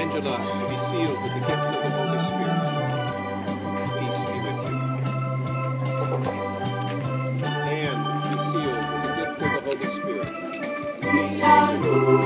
Angela, be sealed with the gift of the Holy Spirit. Peace be with you. And be sealed with the gift of the Holy Spirit. Peace be with you.